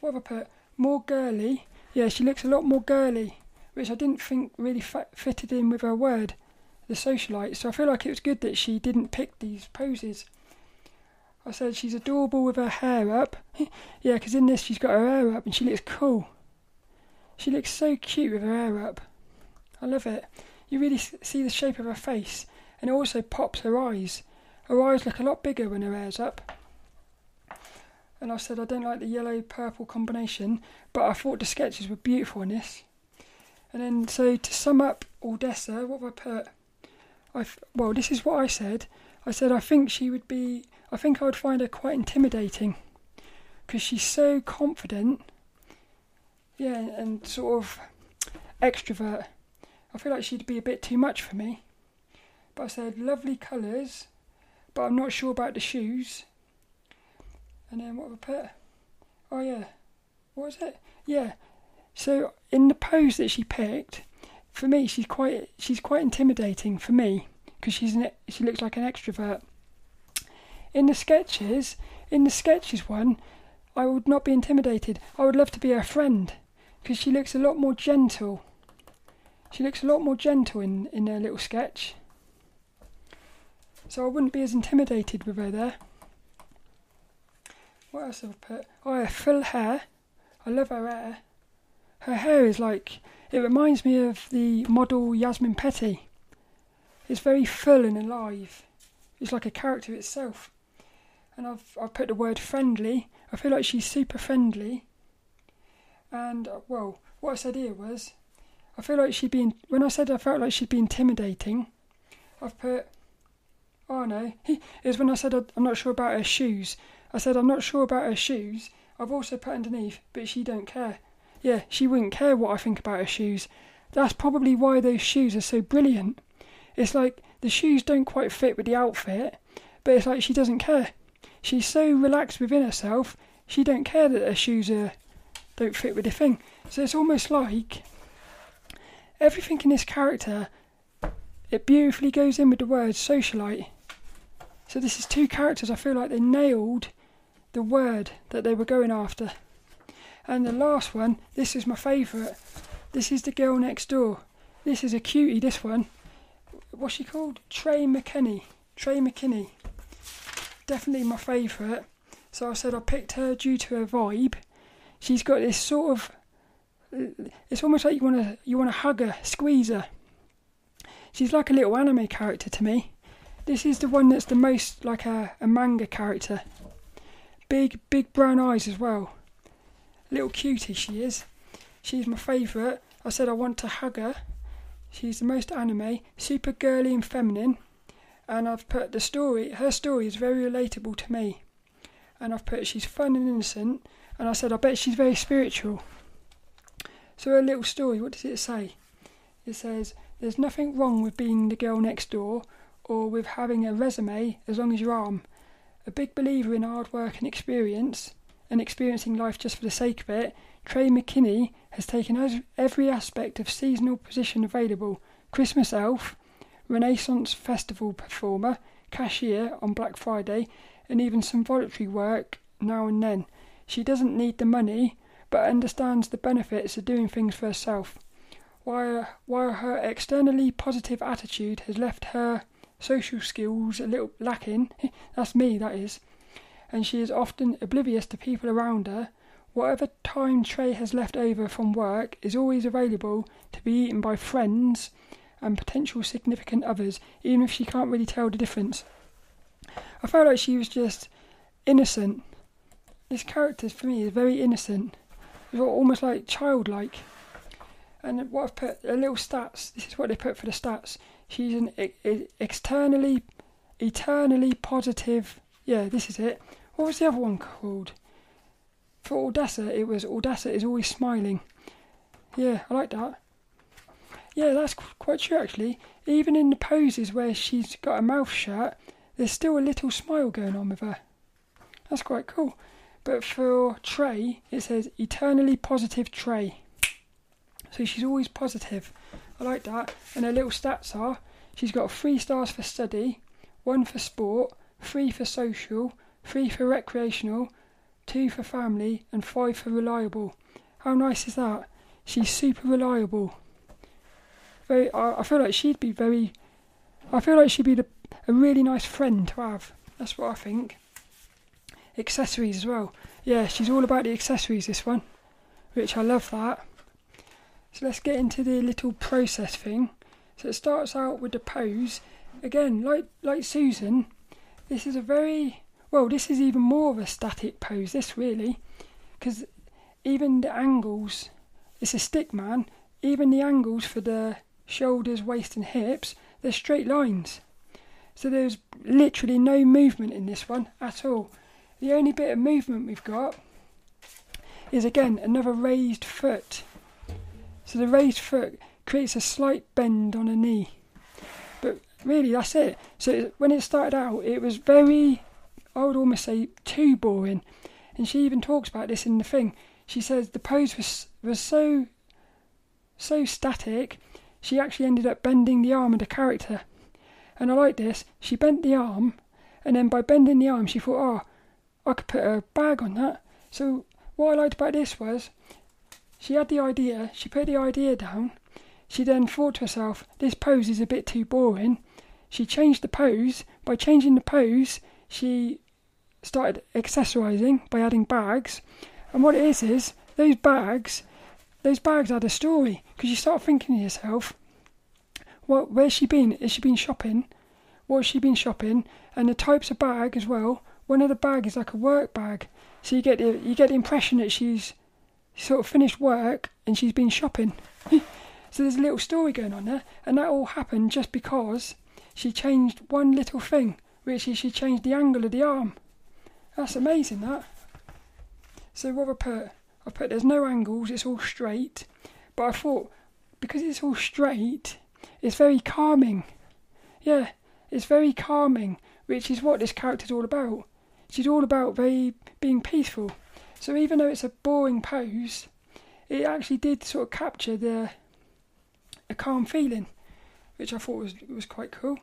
What have I put? More girly. Yeah, she looks a lot more girly, which I didn't think really fitted in with her word, the socialite. So I feel like it was good that she didn't pick these poses. I said she's adorable with her hair up. <laughs> yeah, because in this she's got her hair up and she looks cool. She looks so cute with her hair up. I love it. You really see the shape of her face, and it also pops her eyes. Her eyes look a lot bigger when her hair's up. And I said I don't like the yellow purple combination, but I thought the sketches were beautiful in this. And then, so to sum up Odessa, what have I put? I well, this is what I said. I said I think she would be. I think I would find her quite intimidating because she's so confident. Yeah, and sort of extrovert. I feel like she'd be a bit too much for me. But I said lovely colours, but I'm not sure about the shoes. And then what have I put? Oh yeah, what was it? Yeah. So in the pose that she picked, for me, she's quite she's quite intimidating for me because she's an, she looks like an extrovert. In the sketches, in the sketches one, I would not be intimidated. I would love to be her friend because she looks a lot more gentle she looks a lot more gentle in, in her little sketch. So I wouldn't be as intimidated with her there. What else have I put? Oh, her full hair. I love her hair. Her hair is like, it reminds me of the model Yasmine Petty. It's very full and alive. It's like a character itself. And I've, I've put the word friendly. I feel like she's super friendly. And, uh, well, what I said here was I feel like she'd be. when I said I felt like she'd be intimidating, I've put. Oh no, <laughs> is when I said I'm not sure about her shoes. I said I'm not sure about her shoes. I've also put underneath, but she don't care. Yeah, she wouldn't care what I think about her shoes. That's probably why those shoes are so brilliant. It's like the shoes don't quite fit with the outfit, but it's like she doesn't care. She's so relaxed within herself, she don't care that her shoes are don't fit with the thing. So it's almost like everything in this character, it beautifully goes in with the word socialite. So this is two characters I feel like they nailed the word that they were going after. And the last one, this is my favourite. This is the girl next door. This is a cutie, this one. What's she called? Trey McKinney. Trey McKinney. Definitely my favourite. So I said I picked her due to her vibe. She's got this sort of it's almost like you want to you want to hug her, squeeze her. She's like a little anime character to me. This is the one that's the most like a, a manga character. Big, big brown eyes as well. Little cutie she is. She's my favourite. I said I want to hug her. She's the most anime, super girly and feminine. And I've put the story, her story is very relatable to me. And I've put she's fun and innocent. And I said I bet she's very spiritual. So her little story, what does it say? It says, There's nothing wrong with being the girl next door or with having a resume as long as your arm. A big believer in hard work and experience, and experiencing life just for the sake of it, Trey McKinney has taken every aspect of seasonal position available Christmas elf, Renaissance festival performer, cashier on Black Friday, and even some voluntary work now and then. She doesn't need the money, but understands the benefits of doing things for herself. While, while her externally positive attitude has left her social skills a little lacking. <laughs> That's me, that is. And she is often oblivious to people around her. Whatever time Trey has left over from work is always available to be eaten by friends and potential significant others, even if she can't really tell the difference. I felt like she was just innocent. This character, for me, is very innocent. It's almost like childlike. And what I've put, a little stats, this is what they put for the stats. She's an externally, eternally positive. Yeah, this is it. What was the other one called? For Odessa, it was Odessa is always smiling. Yeah, I like that. Yeah, that's quite true actually. Even in the poses where she's got her mouth shut, there's still a little smile going on with her. That's quite cool. But for Trey, it says eternally positive Trey. So she's always positive. I like that. And her little stats are she's got three stars for study, one for sport, three for social, three for recreational, two for family, and five for reliable. How nice is that? She's super reliable. Very, I, I feel like she'd be very. I feel like she'd be the, a really nice friend to have. That's what I think. Accessories as well. Yeah, she's all about the accessories. This one, which I love that. So let's get into the little process thing. So it starts out with the pose. Again, like like Susan, this is a very well. This is even more of a static pose. This really, because even the angles, it's a stick man. Even the angles for the shoulders, waist, and hips, they're straight lines. So there's literally no movement in this one at all. The only bit of movement we've got is again another raised foot. So the raised foot creates a slight bend on a knee. But really, that's it. So when it started out, it was very, I would almost say, too boring. And she even talks about this in the thing. She says the pose was was so so static. She actually ended up bending the arm of the character. And I like this. She bent the arm, and then by bending the arm, she thought, oh, I could put a bag on that. So what I liked about this was she had the idea, she put the idea down. She then thought to herself, this pose is a bit too boring. She changed the pose. By changing the pose, she started accessorizing by adding bags. And what it is, is those bags, those bags had a story. Because you start thinking to yourself, well, where's she been? Has she been shopping? What's she been shopping? And the types of bag as well. One of the bags is like a work bag. So you get the, you get the impression that she's sort of finished work and she's been shopping. <laughs> so there's a little story going on there, and that all happened just because she changed one little thing, which is she changed the angle of the arm. That's amazing, that. So what I put, I put there's no angles, it's all straight. But I thought because it's all straight, it's very calming. Yeah, it's very calming, which is what this character's all about. She's all about very being peaceful. So even though it's a boring pose, it actually did sort of capture the a calm feeling, which I thought was was quite cool.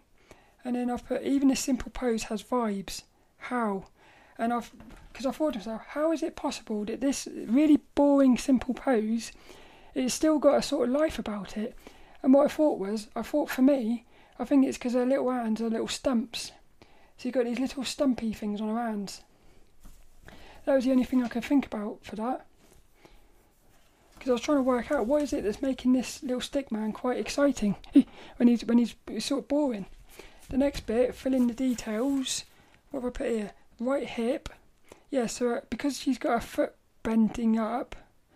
And then I've put even a simple pose has vibes. How? And I've because I thought to myself, how is it possible that this really boring simple pose, it's still got a sort of life about it? And what I thought was, I thought for me, I think it's because her little hands are little stumps. So you've got these little stumpy things on her hands. That was the only thing I could think about for that. because I was trying to work out what is it that's making this little stick man quite exciting <laughs> when he's when he's sort of boring. The next bit, fill in the details. What have I put here? Right hip. Yeah, so uh, because she's got her foot bending up,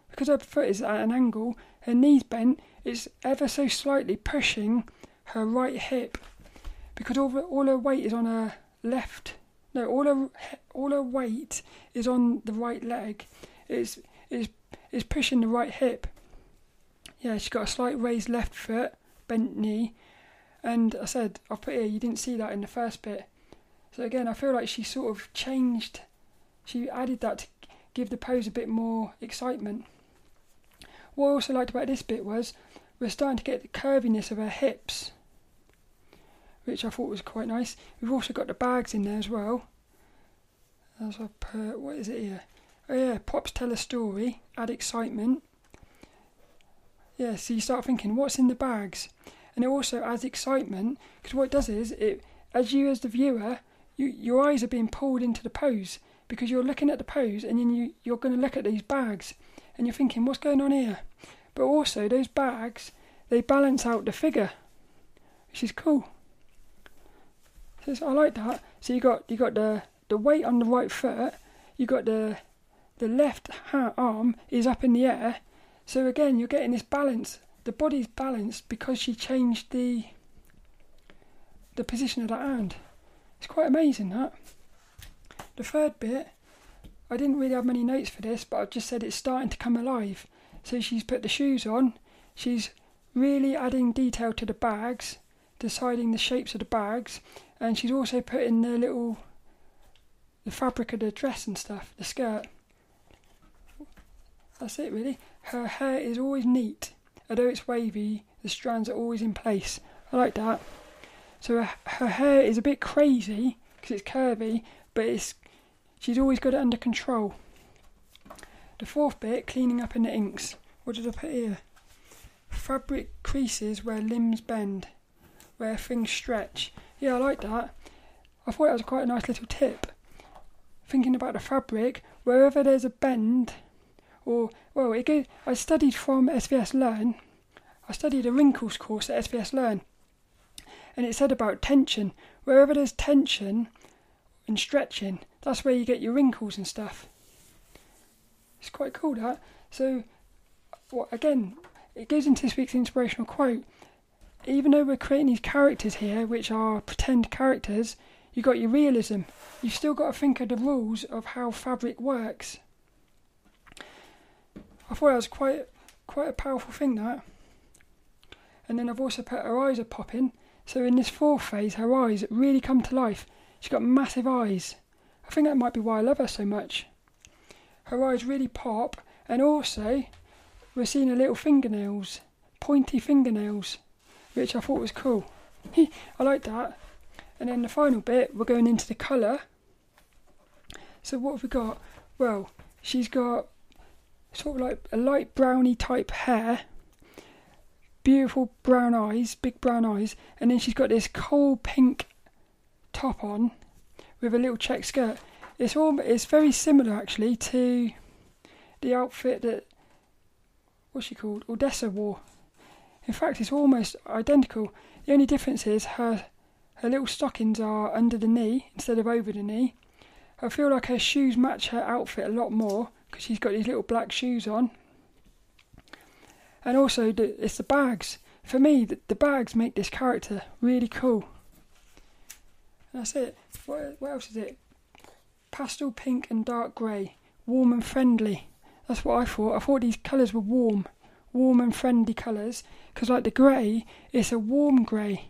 because her foot is at an angle, her knees bent, it's ever so slightly pushing her right hip because all, all her weight is on her left. No, all her all her weight is on the right leg. It's is is pushing the right hip. Yeah, she's got a slight raised left foot, bent knee, and I said I put here you didn't see that in the first bit. So again, I feel like she sort of changed. She added that to give the pose a bit more excitement. What I also liked about this bit was we're starting to get the curviness of her hips which I thought was quite nice. We've also got the bags in there as well. As I put, what is it here? Oh yeah, pops tell a story, add excitement. Yeah, so you start thinking, what's in the bags? And it also adds excitement because what it does is, it as you as the viewer, you, your eyes are being pulled into the pose because you're looking at the pose and then you, you're going to look at these bags and you're thinking, what's going on here? But also, those bags, they balance out the figure, which is cool. So I like that. So you got you got the the weight on the right foot. You got the the left hand, arm is up in the air. So again, you're getting this balance. The body's balanced because she changed the the position of the hand. It's quite amazing that. The third bit, I didn't really have many notes for this, but I've just said it's starting to come alive. So she's put the shoes on. She's really adding detail to the bags, deciding the shapes of the bags, and she's also put in the little the fabric of the dress and stuff, the skirt. That's it really. Her hair is always neat, although it's wavy. The strands are always in place. I like that. So her, her hair is a bit crazy because it's curvy, but it's she's always got it under control. The fourth bit, cleaning up in the inks. What did I put here? Fabric creases where limbs bend, where things stretch. Yeah, I like that. I thought that was quite a nice little tip. Thinking about the fabric, wherever there's a bend, or well, it goes, I studied from SVS Learn. I studied a wrinkles course at SVS Learn, and it said about tension. Wherever there's tension and stretching, that's where you get your wrinkles and stuff. It's quite cool that. So, what again? It goes into this week's inspirational quote even though we're creating these characters here, which are pretend characters, you've got your realism. You've still got to think of the rules of how fabric works. I thought that was quite quite a powerful thing that. And then I've also put her eyes are popping. So in this fourth phase, her eyes really come to life. She's got massive eyes. I think that might be why I love her so much. Her eyes really pop, and also we're seeing her little fingernails, pointy fingernails which I thought was cool. <laughs> I like that. And then the final bit, we're going into the colour. So what have we got? Well, she's got sort of like a light browny type hair, beautiful brown eyes, big brown eyes, and then she's got this coal pink top on with a little check skirt. It's all it's very similar actually to the outfit that what's she called? Odessa wore in fact, it's almost identical. The only difference is her her little stockings are under the knee instead of over the knee. I feel like her shoes match her outfit a lot more because she's got these little black shoes on. And also, the, it's the bags. For me, the, the bags make this character really cool. That's it. What, what else is it? Pastel pink and dark grey. Warm and friendly. That's what I thought. I thought these colours were warm warm and friendly colours because like the grey it's a warm grey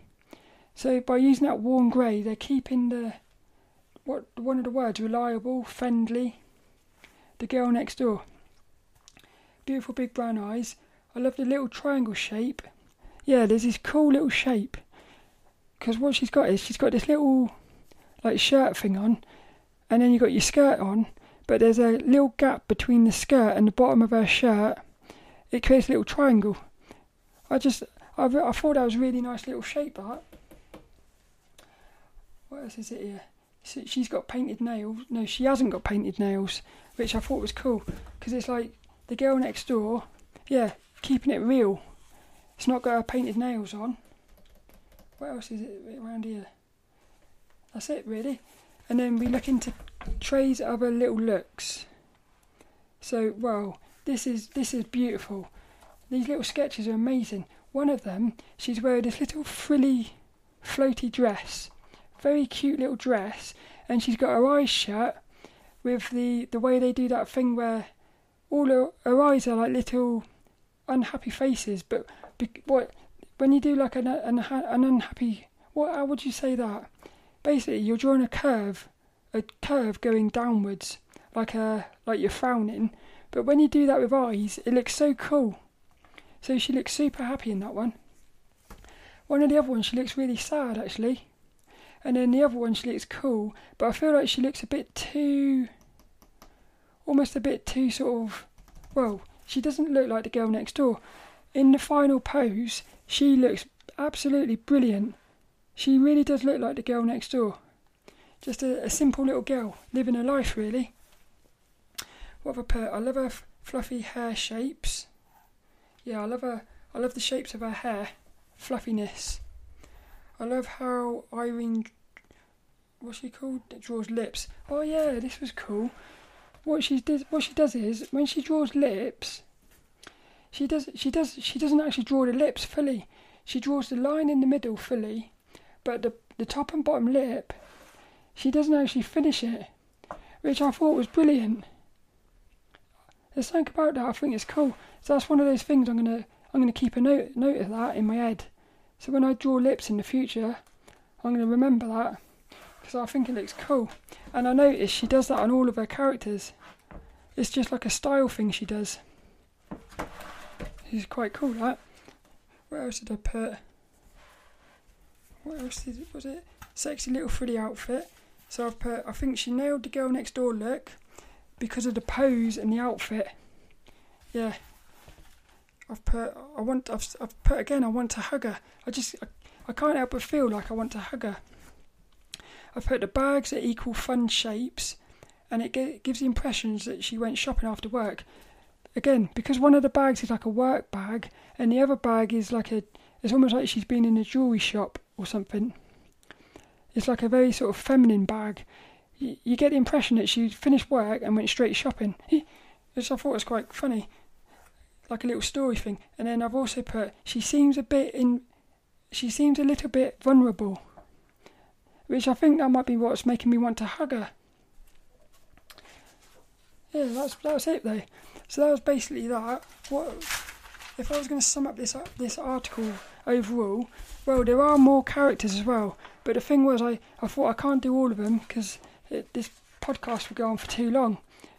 so by using that warm grey they're keeping the what one of the words reliable friendly the girl next door beautiful big brown eyes i love the little triangle shape yeah there's this cool little shape because what she's got is she's got this little like shirt thing on and then you've got your skirt on but there's a little gap between the skirt and the bottom of her shirt it creates a little triangle. I just, I, I thought that was a really nice little shape art. What else is it here? She's got painted nails. No, she hasn't got painted nails, which I thought was cool because it's like the girl next door. yeah, keeping it real. It's not got her painted nails on. What else is it around here? That's it, really. And then we look into Trey's other little looks. So, well, this is this is beautiful. These little sketches are amazing. One of them, she's wearing this little frilly, floaty dress, very cute little dress, and she's got her eyes shut with the the way they do that thing where all her, her eyes are like little unhappy faces. But be, what when you do like an, an an unhappy what how would you say that? Basically, you're drawing a curve, a curve going downwards, like a like you're frowning. But when you do that with eyes, it looks so cool. So she looks super happy in that one. One of the other ones, she looks really sad actually. And then the other one, she looks cool. But I feel like she looks a bit too. almost a bit too sort of. well, she doesn't look like the girl next door. In the final pose, she looks absolutely brilliant. She really does look like the girl next door. Just a, a simple little girl living her life, really. What have I put? I love her f- fluffy hair shapes. Yeah, I love her. I love the shapes of her hair, fluffiness. I love how Irene, what's she called? Draws lips. Oh yeah, this was cool. What she does, what she does is when she draws lips, she does she does she doesn't actually draw the lips fully. She draws the line in the middle fully, but the the top and bottom lip, she doesn't actually finish it, which I thought was brilliant. There's something about that I think it's cool. So that's one of those things I'm gonna I'm gonna keep a note note of that in my head. So when I draw lips in the future, I'm gonna remember that because I think it looks cool. And I notice she does that on all of her characters. It's just like a style thing she does. It's quite cool, that. Where else did I put? What else did was it? Sexy little frilly outfit. So I've put. I think she nailed the girl next door look because of the pose and the outfit. Yeah. I've put. I want. I've, I've put again. I want to hug her. I just. I, I can't help but feel like I want to hug her. I've put the bags are equal fun shapes, and it gives the impressions that she went shopping after work. Again, because one of the bags is like a work bag, and the other bag is like a. It's almost like she's been in a jewelry shop or something. It's like a very sort of feminine bag. You, you get the impression that she finished work and went straight shopping, which I thought was quite funny, like a little story thing. And then I've also put she seems a bit in. She seems a little bit vulnerable, which I think that might be what's making me want to hug her. Yeah, that's that's it though. So that was basically that. What if I was going to sum up this this article overall? Well, there are more characters as well, but the thing was, I I thought I can't do all of them because this podcast would go on for too long.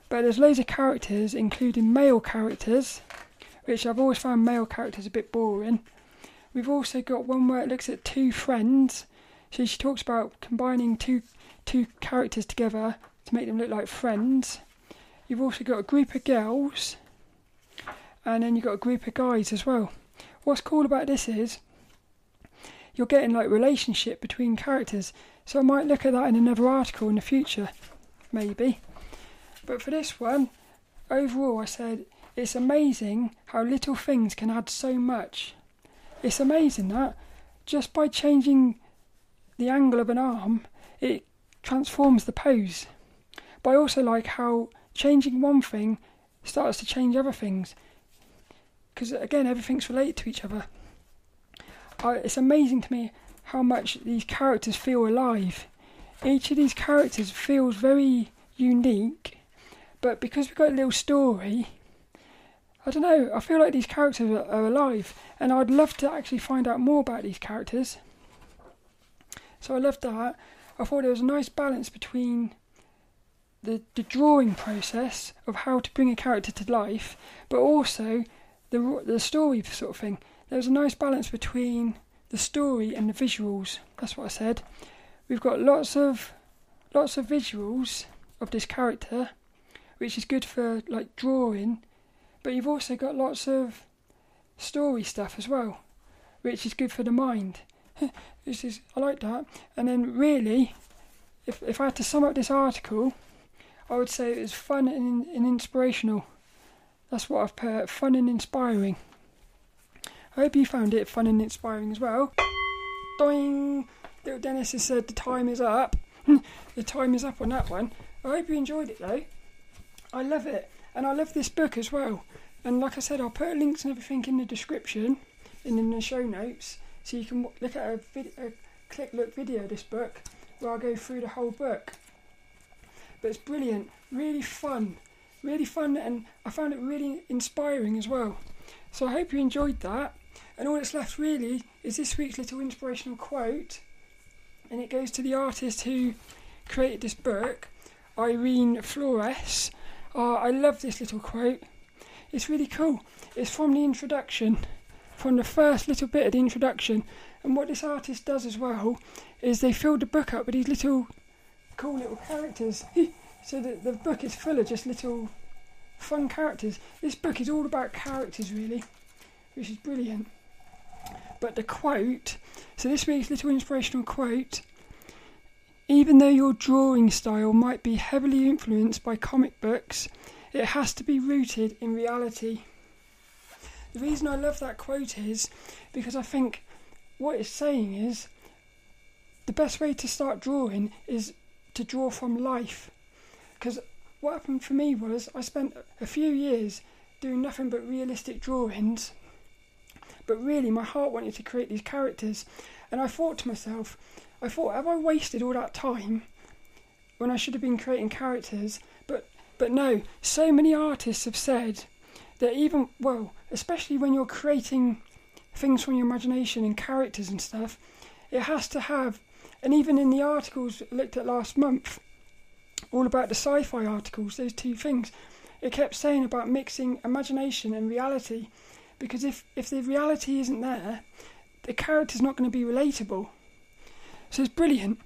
But there's loads of characters, including male characters, which I've always found male characters a bit boring. We've also got one where it looks at two friends. So she talks about combining two two characters together to make them look like friends. You've also got a group of girls, and then you've got a group of guys as well. What's cool about this is you're getting like relationship between characters. So I might look at that in another article in the future, maybe. But for this one, overall, I said it's amazing how little things can add so much. It's amazing that just by changing the angle of an arm, it transforms the pose. But I also like how changing one thing starts to change other things. Because again, everything's related to each other. I, it's amazing to me how much these characters feel alive. Each of these characters feels very unique, but because we've got a little story, I don't know, I feel like these characters are, are alive, and I'd love to actually find out more about these characters. So I loved that. I thought there was a nice balance between the, the drawing process of how to bring a character to life, but also the the story sort of thing. There was a nice balance between the story and the visuals. That's what I said. We've got lots of lots of visuals of this character, which is good for like drawing, but you've also got lots of story stuff as well, which is good for the mind. <laughs> this is I like that. And then really, if if I had to sum up this article, I would say it was fun and, and inspirational. That's what I've put fun and inspiring. I hope you found it fun and inspiring as well. Doing! Little Dennis has said the time is up. <laughs> the time is up on that one. I hope you enjoyed it though. I love it. And I love this book as well. And like I said, I'll put links and everything in the description and in the show notes so you can look at a, a click look video of this book where I go through the whole book. But it's brilliant, really fun, really fun, and I found it really inspiring as well. So I hope you enjoyed that. And all that's left really is this week's little inspirational quote, and it goes to the artist who created this book, Irene Flores. Uh, I love this little quote. It's really cool. It's from the introduction, from the first little bit of the introduction. And what this artist does as well is they fill the book up with these little cool little characters. <laughs> so the, the book is full of just little fun characters. This book is all about characters, really, which is brilliant. But the quote so this week's little inspirational quote even though your drawing style might be heavily influenced by comic books, it has to be rooted in reality. The reason I love that quote is because I think what it's saying is the best way to start drawing is to draw from life. Because what happened for me was I spent a few years doing nothing but realistic drawings, but really my heart wanted to create these characters. And I thought to myself, I thought, have I wasted all that time when I should have been creating characters? But but no, so many artists have said that even well, especially when you're creating things from your imagination and characters and stuff, it has to have and even in the articles looked at last month, all about the sci-fi articles, those two things, it kept saying about mixing imagination and reality, because if if the reality isn't there, the character's not going to be relatable. So it's brilliant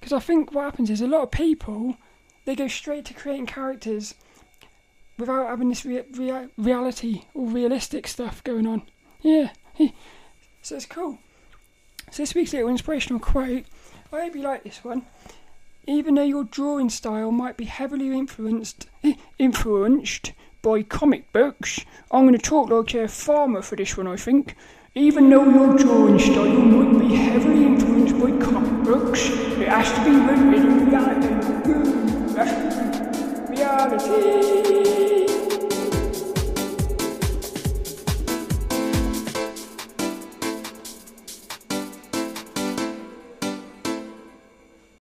because I think what happens is a lot of people they go straight to creating characters without having this rea- rea- reality or realistic stuff going on. Yeah, so it's cool. So this week's little inspirational quote. I hope you like this one. Even though your drawing style might be heavily influenced eh, influenced by comic books, I'm going to talk like a farmer for this one. I think. Even though your drawing style might be heavily influenced by comic books, it has to be rooted in reality. Reality.